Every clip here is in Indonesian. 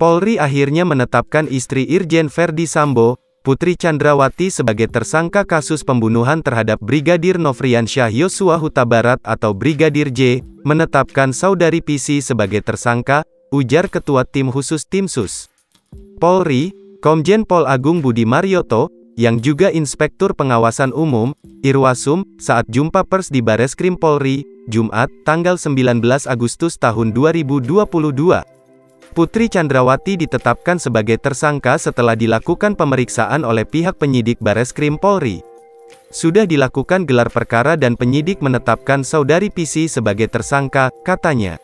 Polri akhirnya menetapkan istri Irjen Verdi Sambo, Putri Chandrawati sebagai tersangka kasus pembunuhan terhadap Brigadir Nofriansyah Yosua Huta Barat atau Brigadir J, menetapkan saudari PC sebagai tersangka, ujar Ketua Tim Khusus Tim Sus. Polri, Komjen Pol Agung Budi Marioto, yang juga Inspektur Pengawasan Umum, Irwasum, saat jumpa pers di Bareskrim Polri, Jumat, tanggal 19 Agustus tahun 2022. Putri Chandrawati ditetapkan sebagai tersangka setelah dilakukan pemeriksaan oleh pihak penyidik Bareskrim Polri. Sudah dilakukan gelar perkara dan penyidik menetapkan saudari PC sebagai tersangka, katanya.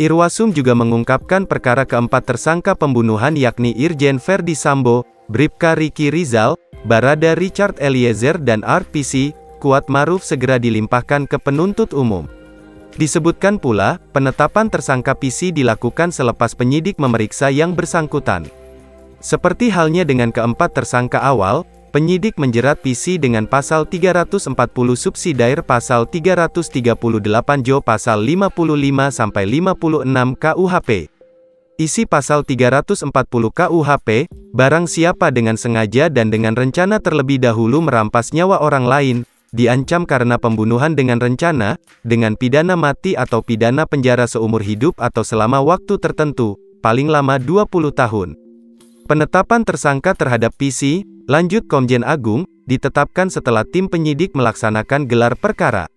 Irwasum juga mengungkapkan perkara keempat tersangka pembunuhan yakni Irjen Verdi Sambo, Bribka Riki Rizal, Barada Richard Eliezer dan RPC, Kuat Maruf segera dilimpahkan ke penuntut umum. Disebutkan pula, penetapan tersangka PC dilakukan selepas penyidik memeriksa yang bersangkutan. Seperti halnya dengan keempat tersangka awal, penyidik menjerat PC dengan pasal 340 subsidiar pasal 338 Jo pasal 55 sampai 56 KUHP. Isi pasal 340 KUHP, barang siapa dengan sengaja dan dengan rencana terlebih dahulu merampas nyawa orang lain, diancam karena pembunuhan dengan rencana, dengan pidana mati atau pidana penjara seumur hidup atau selama waktu tertentu, paling lama 20 tahun. Penetapan tersangka terhadap PC, lanjut Komjen Agung, ditetapkan setelah tim penyidik melaksanakan gelar perkara.